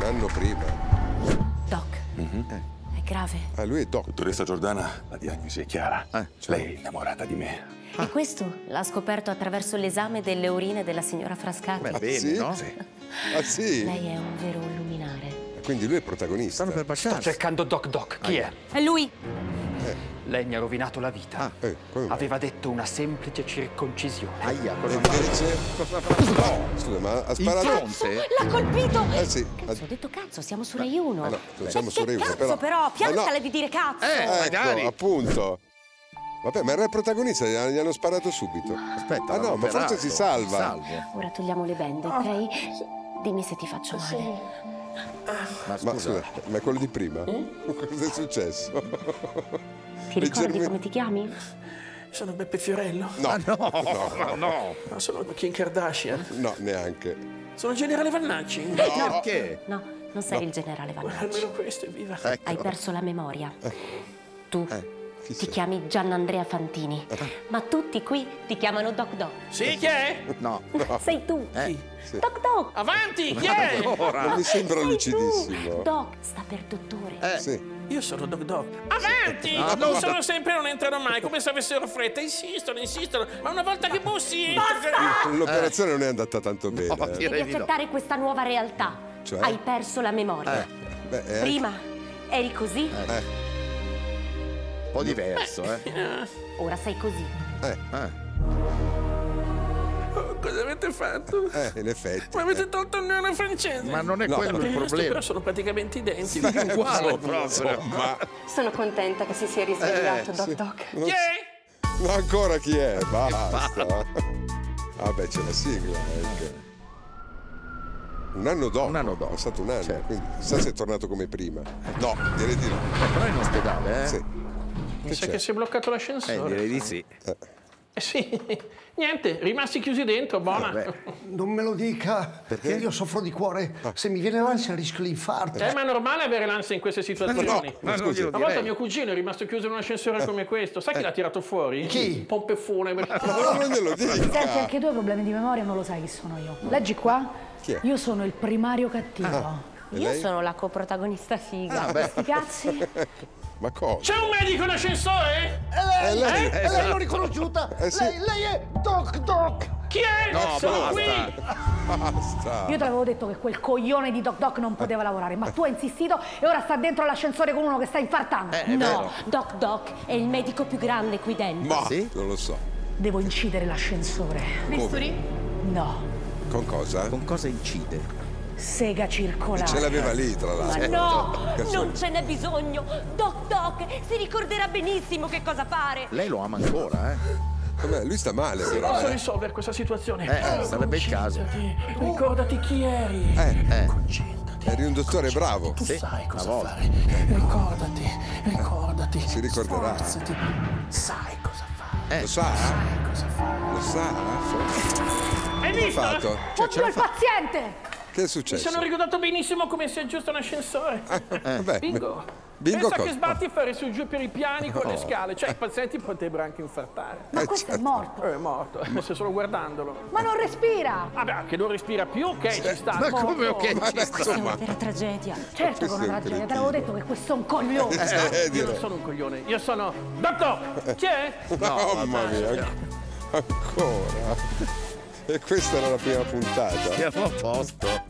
un anno prima. Doc, è grave. Ah, lui è Doc. Dottoressa Giordana, la diagnosi è chiara. Eh, Lei è innamorata di me. E questo l'ha scoperto attraverso l'esame delle urine della signora Frascati. Beh, Ah, bene, sì? no? Ah, sì? Lei è un vero luminare. Quindi lui è protagonista. Stanno per baciarsi. Cercando Doc Doc. Chi è? È lui! Lei mi ha rovinato la vita. Eh, come mai? Aveva detto una semplice circoncisione. Aia, cosa invece... No, Scusa, ma ha sparato... fronte? L'ha colpito! Eh sì. Cazzo, ho detto cazzo, siamo su Rai 1. Ah, no, non siamo Ma su Rai Uno, cazzo, però. però, Eh, piantale no. di dire cazzo! Eh, magari. Ecco, appunto. Vabbè, ma era il protagonista, gli hanno sparato subito. Aspetta, Ah no, ma forse si salva. Salvo. Ora togliamo le bende, ok? Dimmi se ti faccio male. Ma Ma scusa, scusa, ma è quello di prima? Eh? Cosa è successo? Ti ricordi come ti chiami? Sono Beppe Fiorello. No, no, no, no. Ma sono Kim Kardashian. no, neanche. Sono generale Vannacci. Perché? No, non sei il generale Vannacci. Almeno questo, evviva. Ecco. Hai perso la memoria. Tu Chi ti sei? chiami Gianandrea Fantini, ma tutti qui ti chiamano Doc Doc. Sì, chi è? No. Sei tu. Eh. Doc Doc. Avanti, chi è? Non mi sembra Sei lucidissimo. tu. Doc sta per dottore. Sì. Io sono Doc Doc. Avanti! Ah, non no. sono sempre e non entrano mai, come se avessero fretta. Insistono, insistono. Ma una volta che bussi... L'operazione non è andata tanto bene. No, eh. direi Devi di no. accettare questa nuova realtà. Cioè? Hai perso la memoria. Beh, è Prima eri così, Eh, Un po' diverso, eh. ora sei così. eh, Eh. Oh, cosa avete fatto? eh, in effetti. Mi avete tolto il nome francese. Ma non è No. quello il resto però problema. sono praticamente identici. Eh, uguale proprio. insomma. Sono contenta che si sia risvegliato, Doc sì. Doc. Non Chi è? No, ancora chi è? Basta. Ah, beh, c'è la sigla. anche. Un anno dopo. Un anno dopo, È stato un anno, certo. quindi chissà se è tornato come prima. No, direi di no. Eh, Però è in ospedale, eh? Sì. Mi sa c'è? che si è bloccato Eh, l'ascensore. direi di sì. Eh sì. Niente, rimasti chiusi dentro, buona. Vabbè. Non me lo dica, perché io soffro di cuore. Se mi viene l'ansia rischio l'infarto. Eh, ma è normale avere l'ansia in queste situazioni. No, Ma non scusi. Una volta mio cugino è rimasto chiuso in un ascensore come questo. Sai chi l'ha tirato fuori? Chi? Pompe funebre. No, non glielo Senti, dica. anche tu hai problemi di memoria, non lo sai chi sono io. Leggi qua. Chi è? Io sono il primario cattivo. E Io lei? sono la coprotagonista figa. Ah, beh. Sti cazzi. Ma cosa? C'è un medico in ascensore? Eh, lei? E lei l'ho riconosciuta! Eh, sì. lei, lei è Doc Doc! Chi è? No, Sono basta. qui. Basta. Io ti avevo detto che quel coglione di Doc Doc non poteva lavorare, ma tu hai insistito e ora sta dentro l'ascensore con uno che sta infartando. Eh, è No, vero. Doc Doc è il medico più grande qui dentro. Ma sì? non lo so. Devo incidere l'ascensore. Come? No, Con cosa? Con cosa incide? Sega circolare. Ce l'aveva lì, tra Ma l'altro. no, Cazzo. non ce n'è bisogno. Doc Doc si ricorderà benissimo che cosa fare. Lei lo ama ancora, eh? Com'è? Lui sta male, però. Posso eh. risolvere questa situazione? Eh, sarebbe il caso. Ricordati chi eri. Eh, Eh. Concentrati. eri un dottore bravo. Tu Sì, sai cosa fare. Ricordati, ricordati. Si ricorderà. Sforzati. Sai cosa fare. Lo sa? Sai cosa fare. Lo sa? Hai Che ha visto? fatto? Oddio, il paziente! Che è Mi successo? sono ricordato benissimo come si aggiusta un ascensore. Vabbè, Bingo. Bingo Pensa cosa? che sbatti a fare su e giù per i piani con le scale. Cioè, i pazienti potrebbero anche infartare. Ma Eh, questo è certo. morto. Eh, è morto, se solo guardandolo. Ma non respira! Vabbè, che non respira più, ok, ci sta. Ma morto. come ok? Vabbè, Ci sta. Questa è una vera tragedia. Certo che è una è tragedia, te l'avevo detto che questo è un coglione. Eh, Io non sono un coglione, io sono... Doctor! Chi è? No, mamma mia. Ancora. E questa era la prima puntata. Siamo a posto.